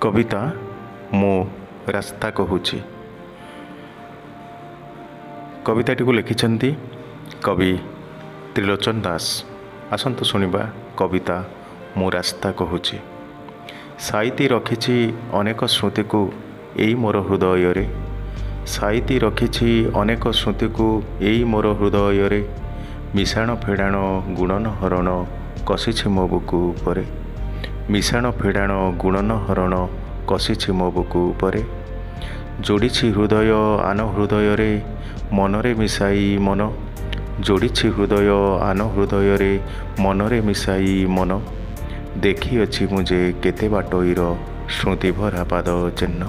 କବିତା ମୁଁ ରାସ୍ତା କହୁଛି। କବିତାଟିକୁ ଲେଖିଛନ୍ତି କବି ତ୍ରିଲୋଚନ ଦାସ। ଆସନ୍ତୁ ଶୁଣିବା କବିତା ମୁଁ ରାସ୍ତା କହୁଛି। ସାଇତି ରଖିଛି ଅନେକ ସ୍ମୃତିକୁ ଏଇ ମୋର ହୃଦୟରେ। ସାଇତି ରଖିଛି ଅନେକ ସ୍ମୃତିକୁ ଏଇ ମୋର ହୃଦୟରେ। ମିଶାଣ ଫେଡ଼ାଣ ଗୁଣନ ହରଣ କଷିଛି ମୋ ବୁକୁ ଉପରେ। ମିଶାଣ ଫେଡ଼ାଣ ଗୁଣନ ହରଣ କଷିଛି ମୋ ବୁକୁ ଉପରେ। ଯୋଡ଼ିଛି ହୃଦୟ ଆନ ହୃଦୟରେ ମନରେ ମିଶାଇ ମନ। ଯୋଡ଼ିଛି ହୃଦୟ ଆନ ହୃଦୟରେ ମନରେ ମିଶାଇ ମନ। ଦେଖିଅଛି ମୁଁ ଯେ କେତେ ବାଟୋଇର ସ୍ମୃତି ଭରା ପାଦ ଚିହ୍ନ।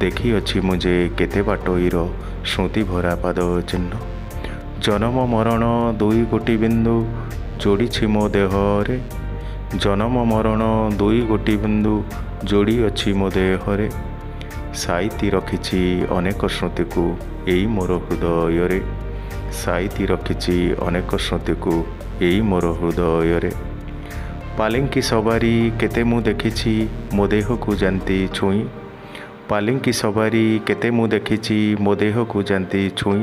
ଦେଖିଅଛି ମୁଁ ଯେ କେତେ ବାଟୋଇର ସ୍ମୃତି ଭରା ପାଦ ଚିହ୍ନ। ଜନମ ମରଣ ଦୁଇ ଗୋଟି ବିନ୍ଦୁ ଯୋଡ଼ିଛି ମୋ ଦେହରେ। ଜନମ ମରଣ ଦୁଇ ଗୋଟି ବିନ୍ଦୁ ଯୋଡ଼ିଅଛି ମୋ ଦେହରେ। ସାଇତି ରଖିଛି ଅନେକ ସ୍ମୃତିକୁ ଏଇ ମୋର ହୃଦୟରେ। ସାଇତି ରଖିଛି ଅନେକ ସ୍ମୃତିକୁ ଏଇ ମୋର ହୃଦୟରେ। ପାଲିଙ୍କି ସବାରି କେତେ ମୁଁ ଦେଖିଛି ମୋ ଦେହକୁ ଯାନ୍ତି ଛୁଇଁ। ପାଲିଙ୍କି ସବାରି କେତେ ମୁଁ ଦେଖିଛି ମୋ ଦେହକୁ ଯାନ୍ତି ଛୁଇଁ।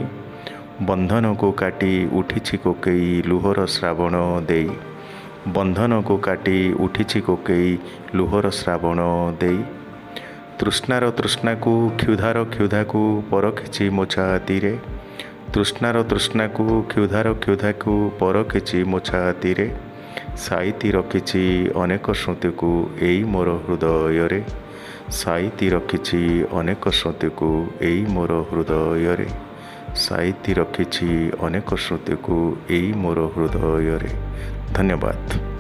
ବନ୍ଧନକୁ କାଟି ଉଠିଛି କୋକେଇ ଲୁହର ଶ୍ରାବଣ ଦେଇ। ବନ୍ଧନକୁ କାଟି ଉଠିଛି କୋକେଇ ଲୁହର ଶ୍ରାବଣ ଦେଇ। ତୃଷ୍ଣାର ତୃଷ୍ଣାକୁ କ୍ଷୁଧାର କ୍ଷୁଧାକୁ ପରଖିଛି ମୋ ଛାତିରେ ତୃଷ୍ଣାର ତୃଷ୍ଣାକୁ କ୍ଷୁଧାର କ୍ଷୁଧାକୁ ପରଖିଛି ମୋ ଛାତିରେ ସାଇତି ରଖିଛି ଅନେକ ସ୍ମୃତିକୁ ଏଇ ମୋର ହୃଦୟରେ। ସାଇତି ରଖିଛି ଅନେକ ସ୍ମୃତିକୁ ଏଇ ମୋର ହୃଦୟରେ। ସାଇତି ରଖିଛି ଅନେକ ସ୍ମୃତିକୁ ଏଇ ମୋର ହୃଦୟରେ। धन्यवाद।